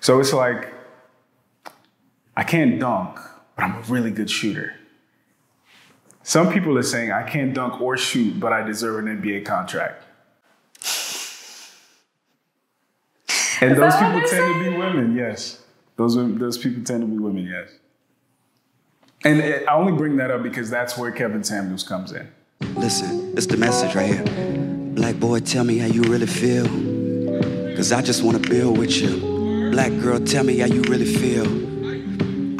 So it's like, I can't dunk, but I'm a really good shooter. Some people are saying I can't dunk or shoot, but I deserve an NBA contract. And those people tend to be women, yes. Those those people tend to be women, yes. And it, I only bring that up because that's where Kevin Samuels comes in. Listen, it's the message right here. Black boy, tell me how you really feel. Cause I just wanna build with you. Black girl, tell me how you really feel.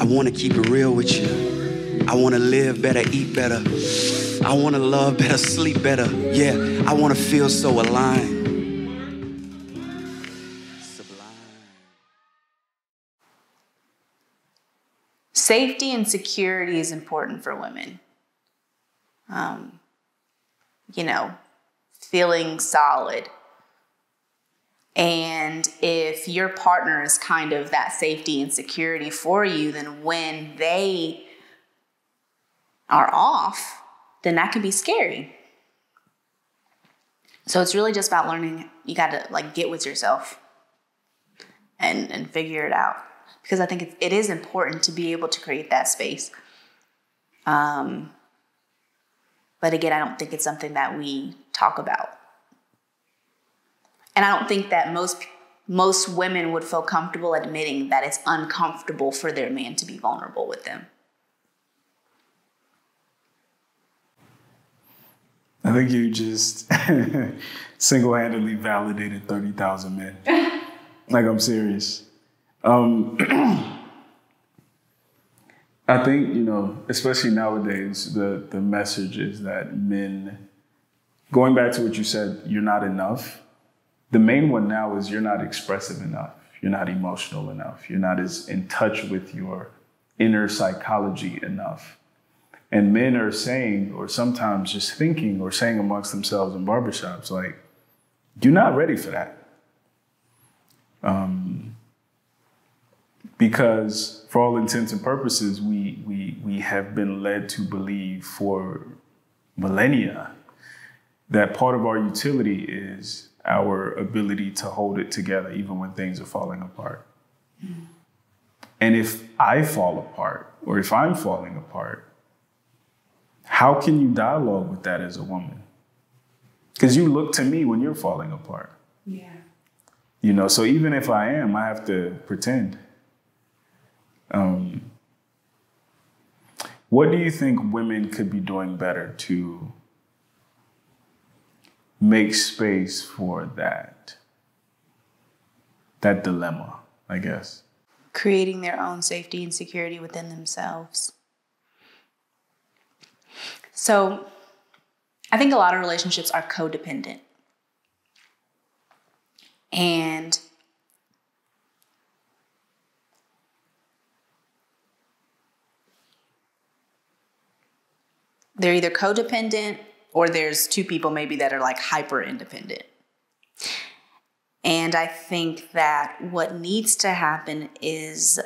I wanna keep it real with you. I wanna live better, eat better. I wanna love better, sleep better. Yeah, I wanna feel so aligned. Safety and security is important for women. Um, you know, feeling solid. And if your partner is kind of that safety and security for you, then when they are off, then that can be scary. So it's really just about learning. You got to like get with yourself and and figure it out because I think it, it is important to be able to create that space. Um, but again, I don't think it's something that we talk about, and I don't think that most most women would feel comfortable admitting that it's uncomfortable for their man to be vulnerable with them. I think you just single-handedly validated thirty thousand men. like I'm serious. Um, I think you know, especially nowadays, the the message is that men. Going back to what you said, you're not enough. The main one now is you're not expressive enough. You're not emotional enough. You're not as in touch with your inner psychology enough. And men are saying, or sometimes just thinking, or saying amongst themselves in barbershops, like, you're not ready for that. Um, because for all intents and purposes, we, we, we have been led to believe for millennia that part of our utility is our ability to hold it together even when things are falling apart. And if I fall apart, or if I'm falling apart, how can you dialogue with that as a woman? Because you look to me when you're falling apart. Yeah. You know, so even if I am, I have to pretend. Um, what do you think women could be doing better to make space for that that dilemma, I guess? Creating their own safety and security within themselves. So, I think a lot of relationships are codependent. And they're either codependent or there's two people maybe that are like hyper independent. And I think that what needs to happen is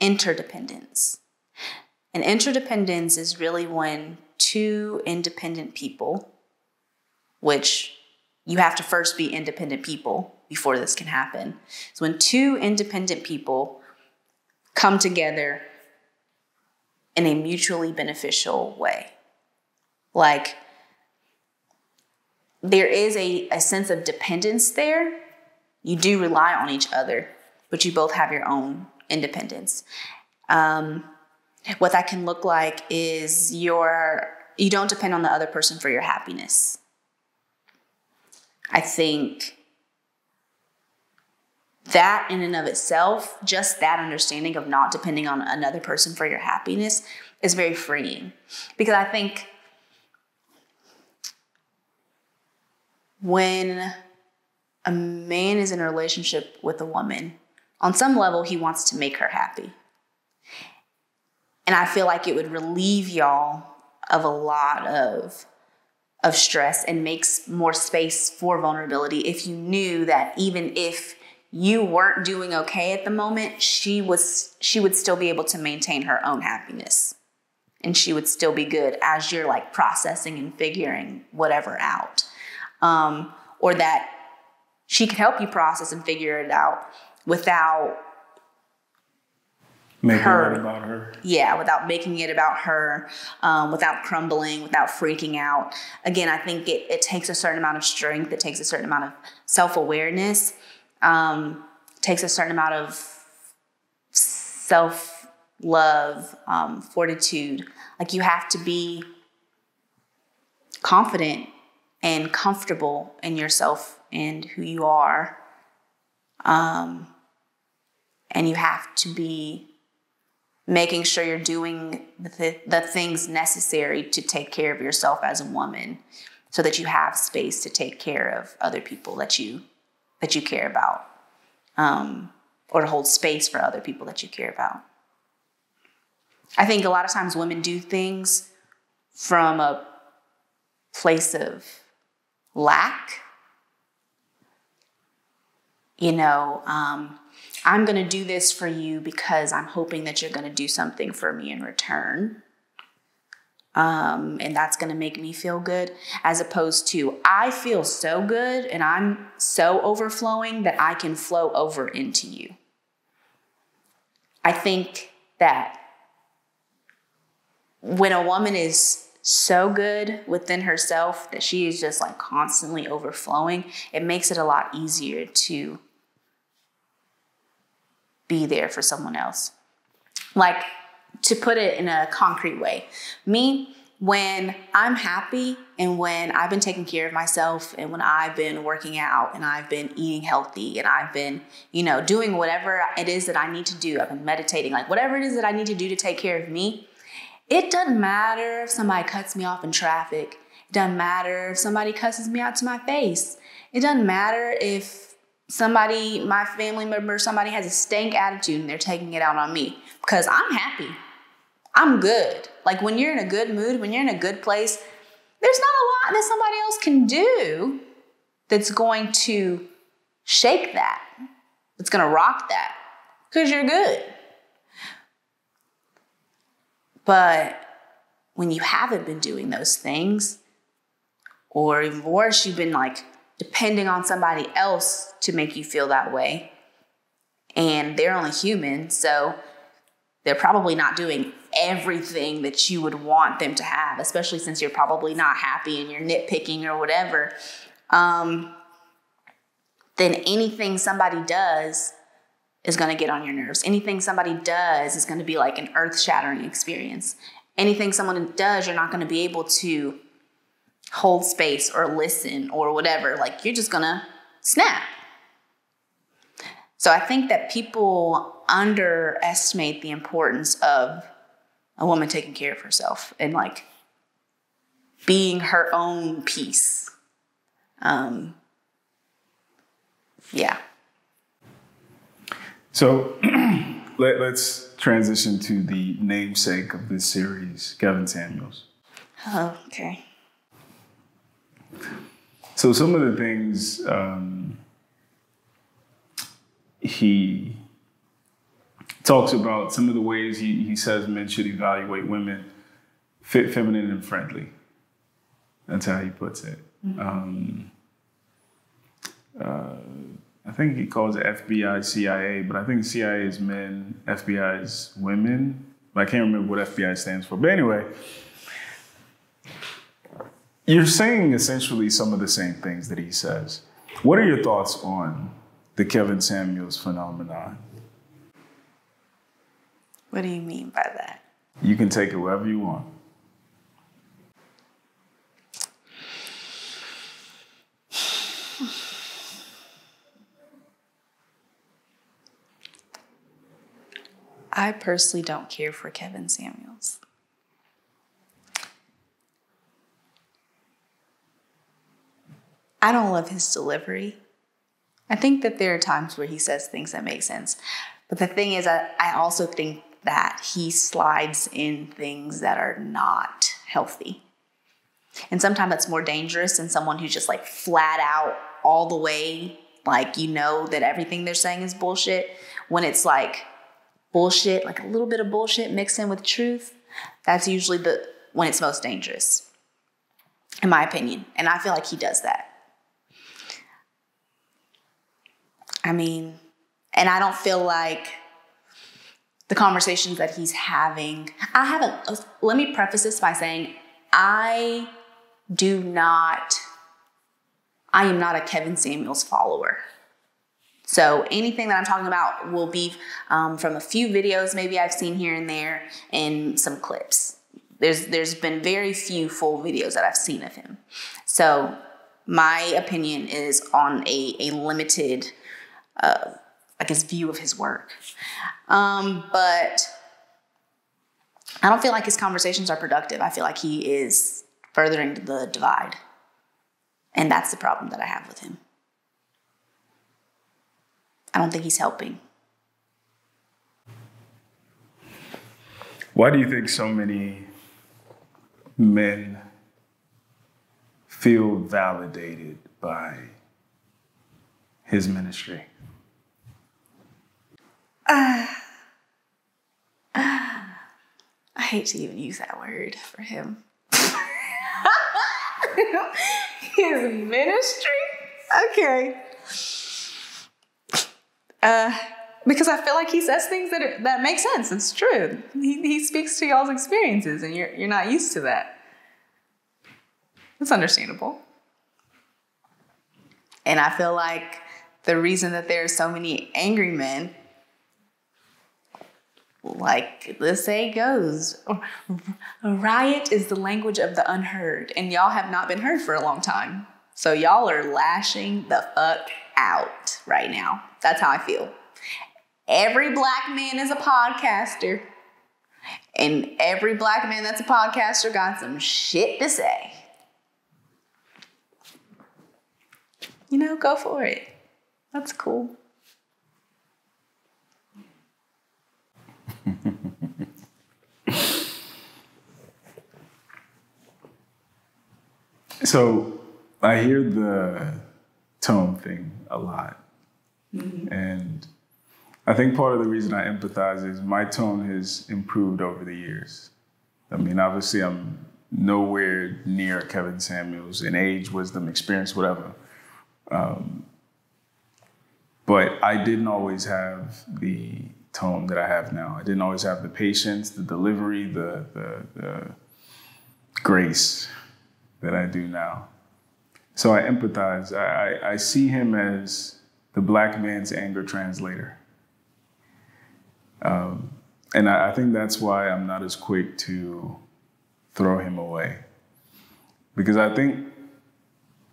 interdependence. And interdependence is really when two independent people, which you have to first be independent people before this can happen. So when two independent people come together in a mutually beneficial way. Like there is a, a sense of dependence there. You do rely on each other, but you both have your own independence. Um, what that can look like is your you don't depend on the other person for your happiness. I think that in and of itself, just that understanding of not depending on another person for your happiness is very freeing. Because I think when a man is in a relationship with a woman, on some level, he wants to make her happy. And I feel like it would relieve y'all of a lot of, of stress and makes more space for vulnerability if you knew that even if you weren't doing okay at the moment, she was she would still be able to maintain her own happiness. And she would still be good as you're like processing and figuring whatever out um, or that she could help you process and figure it out without Making her. it about her. Yeah, without making it about her, um, without crumbling, without freaking out. Again, I think it, it takes a certain amount of strength, it takes a certain amount of self awareness, um, takes a certain amount of self love, um, fortitude. Like you have to be confident and comfortable in yourself and who you are. Um, and you have to be making sure you're doing the, th- the things necessary to take care of yourself as a woman so that you have space to take care of other people that you that you care about um, or to hold space for other people that you care about i think a lot of times women do things from a place of lack you know um, I'm going to do this for you because I'm hoping that you're going to do something for me in return. Um, and that's going to make me feel good, as opposed to I feel so good and I'm so overflowing that I can flow over into you. I think that when a woman is so good within herself that she is just like constantly overflowing, it makes it a lot easier to be there for someone else. Like to put it in a concrete way, me, when I'm happy and when I've been taking care of myself and when I've been working out and I've been eating healthy and I've been, you know, doing whatever it is that I need to do, I've been meditating, like whatever it is that I need to do to take care of me, it doesn't matter if somebody cuts me off in traffic. It doesn't matter if somebody cusses me out to my face. It doesn't matter if somebody, my family member, somebody has a stank attitude and they're taking it out on me because I'm happy. I'm good. Like when you're in a good mood, when you're in a good place, there's not a lot that somebody else can do that's going to shake that, that's going to rock that because you're good. But when you haven't been doing those things, or even worse, you've been like depending on somebody else to make you feel that way. And they're only human, so they're probably not doing everything that you would want them to have, especially since you're probably not happy and you're nitpicking or whatever. Um, then anything somebody does is going to get on your nerves. Anything somebody does is going to be like an earth shattering experience. Anything someone does, you're not going to be able to hold space or listen or whatever. Like you're just gonna snap. So I think that people underestimate the importance of a woman taking care of herself and like being her own peace. Um, yeah. So let, us transition to the namesake of this series, Kevin Samuels. Oh, okay. So some of the things um, he talks about, some of the ways he, he says men should evaluate women, fit, feminine, and friendly. That's how he puts it. Mm-hmm. Um, uh, I think he calls it FBI, CIA, but I think CIA is men, FBI is women. But I can't remember what FBI stands for. But anyway, you're saying essentially some of the same things that he says. What are your thoughts on the Kevin Samuels phenomenon? What do you mean by that? You can take it wherever you want. I personally don't care for Kevin Samuels. I don't love his delivery. I think that there are times where he says things that make sense. But the thing is, I, I also think that he slides in things that are not healthy. And sometimes that's more dangerous than someone who's just like flat out all the way, like you know that everything they're saying is bullshit. When it's like bullshit, like a little bit of bullshit mixed in with truth, that's usually the when it's most dangerous, in my opinion. And I feel like he does that. I mean, and I don't feel like the conversations that he's having. I haven't, let me preface this by saying, I do not, I am not a Kevin Samuels follower. So anything that I'm talking about will be um, from a few videos maybe I've seen here and there and some clips. There's there's been very few full videos that I've seen of him. So my opinion is on a, a limited, uh, I guess, view of his work. Um, but I don't feel like his conversations are productive. I feel like he is furthering the divide. And that's the problem that I have with him. I don't think he's helping. Why do you think so many men feel validated by his ministry? Uh, I hate to even use that word for him. his ministry? Okay. Uh, because I feel like he says things that are, that make sense. It's true. He, he speaks to y'all's experiences, and you're you're not used to that. It's understandable. And I feel like the reason that there are so many angry men, like the say goes, riot is the language of the unheard, and y'all have not been heard for a long time. So y'all are lashing the fuck out right now. That's how I feel. Every black man is a podcaster. And every black man that's a podcaster got some shit to say. You know, go for it. That's cool. so I hear the tone thing a lot. Mm-hmm. And I think part of the reason I empathize is my tone has improved over the years. I mean, obviously, I'm nowhere near Kevin Samuels in age, wisdom, experience, whatever. Um, but I didn't always have the tone that I have now. I didn't always have the patience, the delivery, the, the, the grace that I do now. So I empathize. I, I, I see him as the black man's anger translator. Um, and I, I, think that's why I'm not as quick to throw him away. Because I think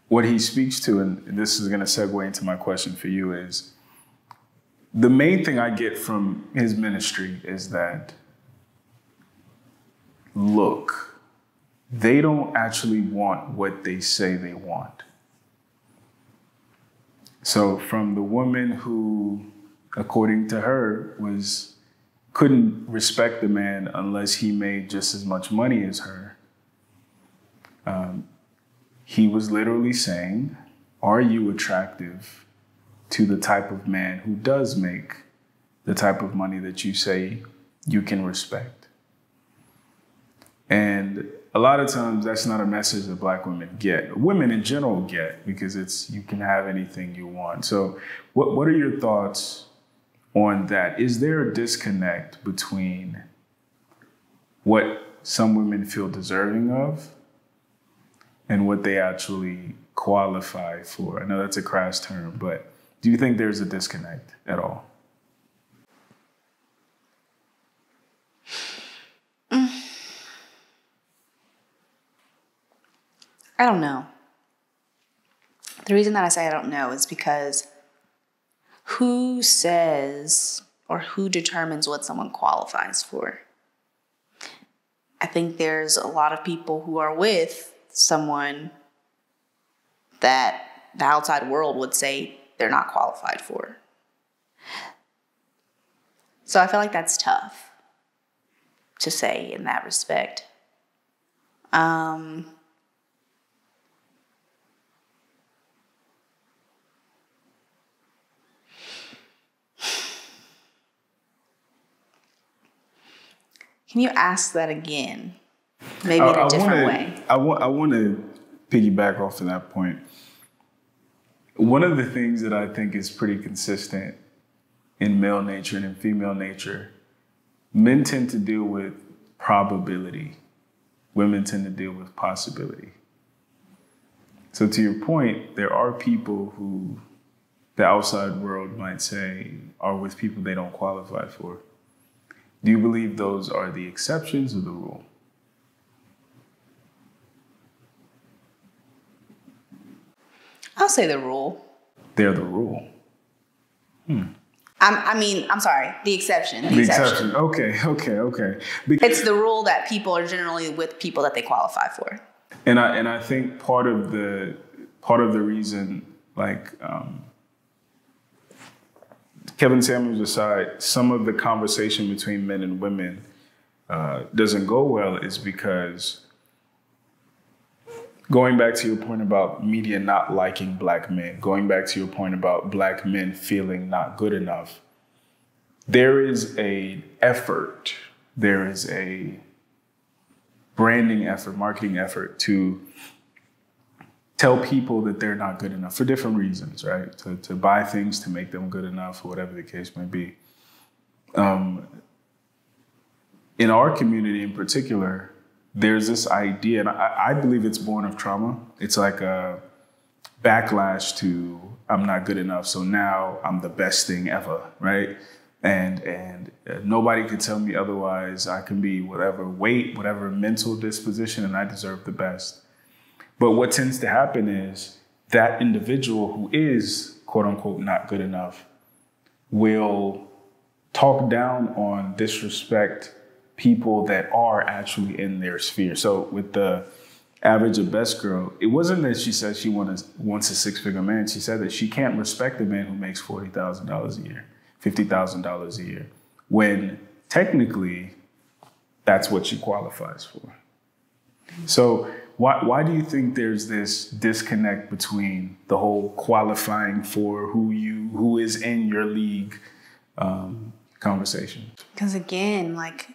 what he speaks to, and this is going to segue into my question for you, is the main thing I get from his ministry is that look, they don't actually want what they say they want. So from the woman who, according to her, was couldn't respect the man unless he made just as much money as her. Um, he was literally saying, Are you attractive to the type of man who does make the type of money that you say you can respect? And a lot of times that's not a message that black women get. Women in general get because it's you can have anything you want. So what, what are your thoughts on that? Is there a disconnect between what some women feel deserving of and what they actually qualify for? I know that's a crass term but do you think there's a disconnect at all I don't know. The reason that I say I don't know is because who says or who determines what someone qualifies for? I think there's a lot of people who are with someone that the outside world would say they're not qualified for. So I feel like that's tough to say in that respect. Um, Can you ask that again? Maybe I, in a different wanna, way. I want I want to piggyback off of that point. One of the things that I think is pretty consistent in male nature and in female nature men tend to deal with probability, women tend to deal with possibility. So, to your point, there are people who the outside world might say are with people they don't qualify for. Do you believe those are the exceptions or the rule? I'll say the rule. They're the rule. I'm, I mean, I'm sorry, the exception. The, The exception. exception. Okay, okay, okay. Because, It's the rule that people are generally with people that they qualify for. and I and I think part of the part of the reason, like um, Kevin Samuels aside, some of the conversation between men and women uh, doesn't go well is because going back to your point about media not liking black men, going back to your point about black men feeling not good enough, there is a effort, there is a branding effort, marketing effort to tell people that they're not good enough for different reasons, right? To, to buy things to make them good enough, or whatever the case may be. Um, in our community in particular, there's this idea, and I, I believe it's born of trauma. It's like a backlash to I'm not good enough, so now I'm the best thing ever, right? And and uh, nobody can tell me otherwise. I can be whatever weight, whatever mental disposition, and I deserve the best. But what tends to happen is that individual who is quote unquote not good enough will talk down on, disrespect people that are actually in their sphere. So with the average of best girl, it wasn't that she said she wants, wants a six figure man. She said that she can't respect a man who makes $40,000 a year, $50,000 a year, when technically that's what she qualifies for. So why, why do you think there's this disconnect between the whole qualifying for who you who is in your league um, conversation? Because again, like,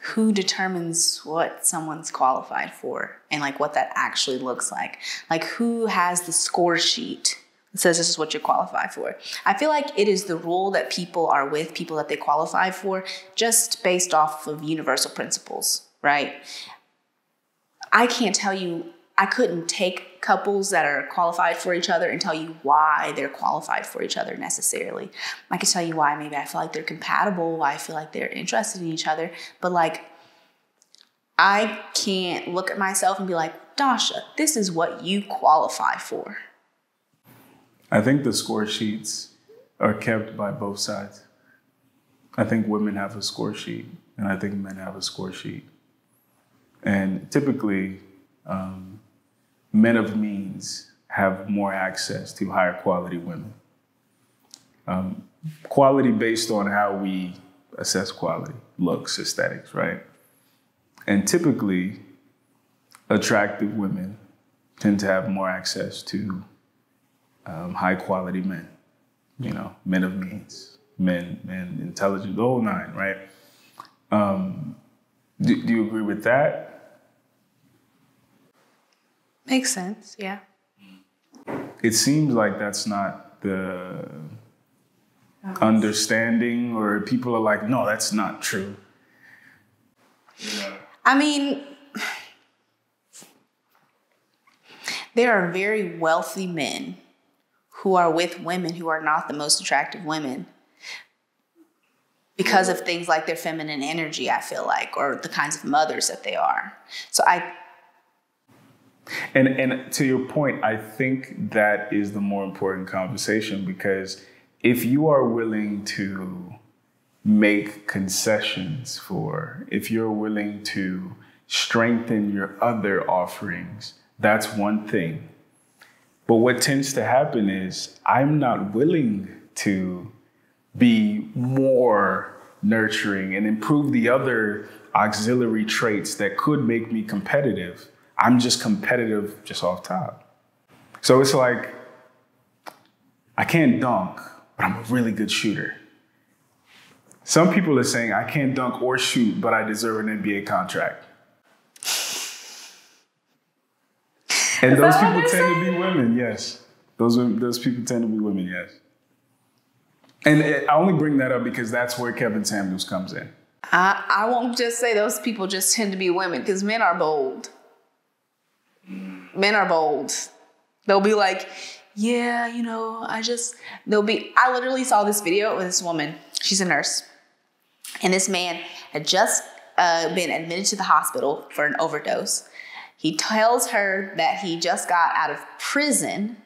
who determines what someone's qualified for and like what that actually looks like? Like, who has the score sheet that says this is what you qualify for? I feel like it is the rule that people are with people that they qualify for just based off of universal principles, right? I can't tell you, I couldn't take couples that are qualified for each other and tell you why they're qualified for each other necessarily. I can tell you why maybe I feel like they're compatible, why I feel like they're interested in each other, but like I can't look at myself and be like, Dasha, this is what you qualify for. I think the score sheets are kept by both sides. I think women have a score sheet, and I think men have a score sheet. And typically, um, men of means have more access to higher quality women. Um, quality based on how we assess quality, looks, aesthetics, right? And typically, attractive women tend to have more access to um, high quality men, you know, men of means, men, men intelligent, the whole nine, right? Um, do, do you agree with that? Makes sense, yeah. It seems like that's not the understanding, or people are like, no, that's not true. I mean, there are very wealthy men who are with women who are not the most attractive women because of things like their feminine energy, I feel like, or the kinds of mothers that they are. So I And and to your point, I think that is the more important conversation because if you are willing to make concessions for, if you're willing to strengthen your other offerings, that's one thing. But what tends to happen is I'm not willing to be more nurturing and improve the other auxiliary traits that could make me competitive. I'm just competitive just off top. So it's like, I can't dunk, but I'm a really good shooter. Some people are saying I can't dunk or shoot, but I deserve an NBA contract. And those people tend to be women, yes. Those, those people tend to be women, yes. And it, I only bring that up because that's where Kevin Samuels comes in. I, I won't just say those people just tend to be women because men are bold. Men are bold. They'll be like, yeah, you know, I just, they'll be, I literally saw this video with this woman. She's a nurse. And this man had just uh, been admitted to the hospital for an overdose. He tells her that he just got out of prison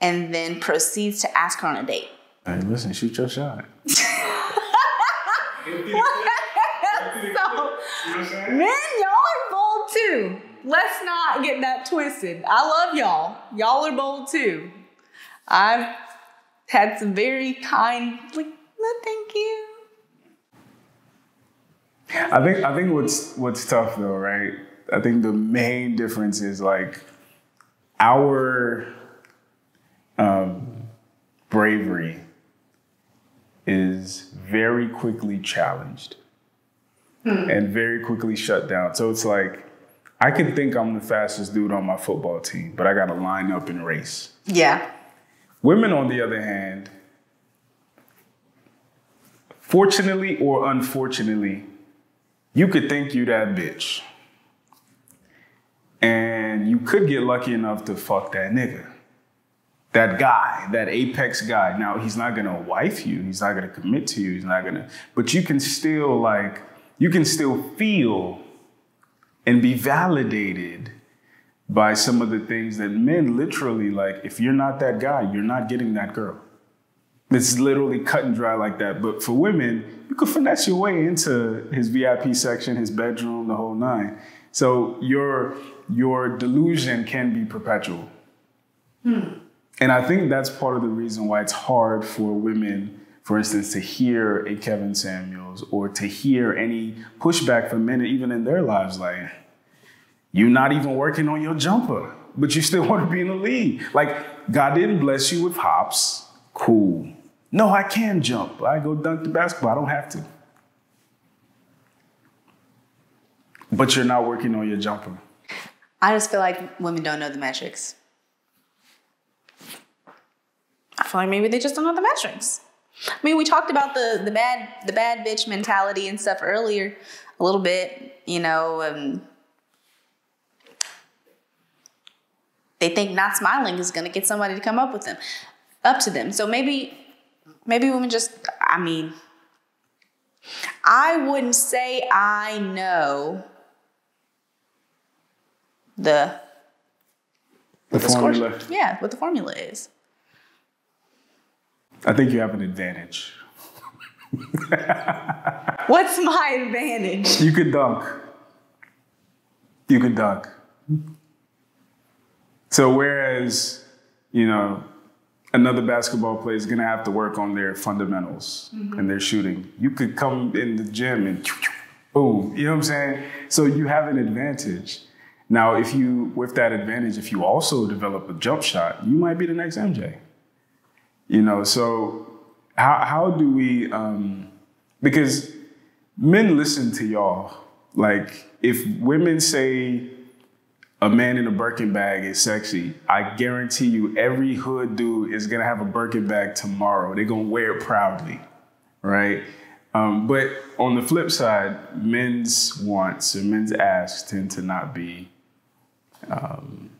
and then proceeds to ask her on a date. Hey, listen, shoot your shot. so, men, y'all are bold too. Let's not get that twisted. I love y'all. Y'all are bold too. I've had some very kind, like, no, thank you. I think I think what's what's tough though, right? I think the main difference is like our um, bravery is very quickly challenged and very quickly shut down. So it's like I can think I'm the fastest dude on my football team, but I got to line up and race. Yeah. Women, on the other hand, fortunately or unfortunately, you could think you that bitch. And you could get lucky enough to fuck that nigga. That guy, that apex guy. Now, he's not gonna wife you, he's not gonna commit to you, he's not gonna, but you can still like, you can still feel and be validated by some of the things that men literally like if you're not that guy you're not getting that girl. It's literally cut and dry like that. But for women you could finesse your way into his vip section his bedroom the whole nine. So your your delusion can be perpetual. Hmm. And i think that's part of the reason why it's hard for women for instance to hear a kevin samuels or to hear any pushback from men even in their lives like you're not even working on your jumper, but you still want to be in the league. Like, God didn't bless you with hops. Cool. No, I can jump. I go dunk the basketball. I don't have to. But you're not working on your jumper. I just feel like women don't know the metrics. I feel like maybe they just don't know the metrics. I mean, we talked about the the bad the bad bitch mentality and stuff earlier a little bit, you know, um, they think not smiling is going to get somebody to come up with them up to them. So maybe maybe women just i mean i wouldn't say i know the The the score- formula. yeah what the formula is I think you have an advantage. what's my advantage You could dunk. You could dunk. So whereas, you know, another basketball player is gonna have to work on their fundamentals mm-hmm. and their shooting. You could come in the gym and boom, you know what I'm saying? So you have an advantage. Now, if you, with that advantage, if you also develop a jump shot, you might be the next MJ. You know, so how, how do we, um, because men listen to y'all. Like, if women say a man in a Birkin bag is sexy, I guarantee you every hood dude is gonna have a Birkin bag tomorrow. They're gonna wear it proudly, right? Um, but on the flip side, men's wants and men's asks tend to not be um,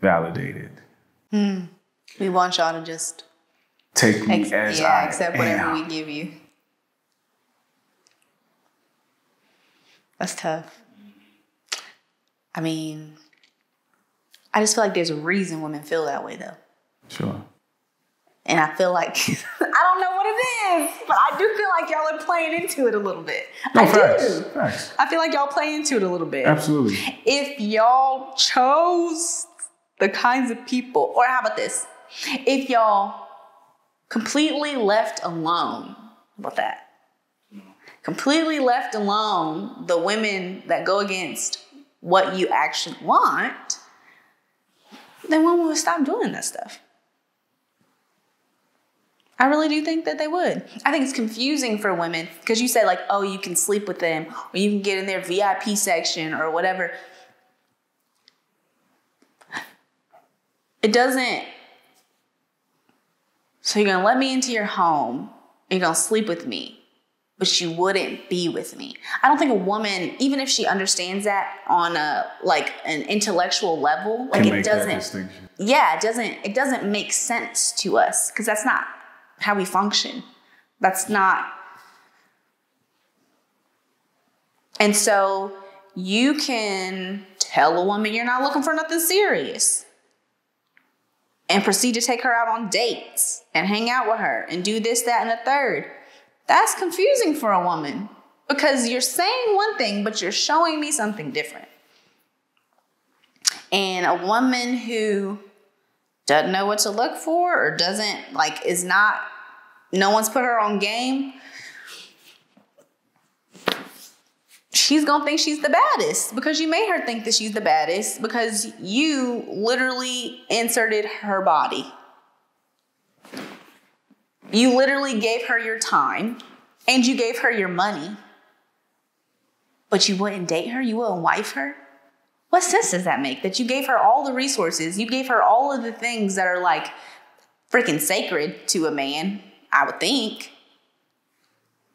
validated. We want y'all to just Take me ex- as yeah, I accept whatever am. we give you that's tough i mean i just feel like there's a reason women feel that way though Sure. And I feel like I don't know what it is, but I do feel like y'all are playing into it a little bit. No, I facts. do. Facts. I feel like y'all play into it a little bit. Absolutely. If y'all chose the kinds of people, or how about this? If y'all completely left alone, about that? Completely left alone the women that go against what you actually want, then women would stop doing that stuff. I really do think that they would. I think it's confusing for women because you say like, oh, you can sleep with them or you can get in their VIP section or whatever. It doesn't So you're gonna let me into your home, and you're gonna sleep with me, but you wouldn't be with me. I don't think a woman, even if she understands that on a like an intellectual level, like it doesn't yeah, it doesn't it doesn't make sense to us because that's not how we function. That's not And so you can tell a woman you're not looking for nothing serious and proceed to take her out on dates and hang out with her and do this, that, and a third. That's confusing for a woman because you're saying one thing, but you're showing me something different. And a woman who doesn't know what to look for or doesn't like is not no one's put her on game she's gonna think she's the baddest because you made her think that she's the baddest because you literally inserted her body you literally gave her your time and you gave her your money but you wouldn't date her you wouldn't wife her what sense does that make? That you gave her all the resources, you gave her all of the things that are like freaking sacred to a man, I would think.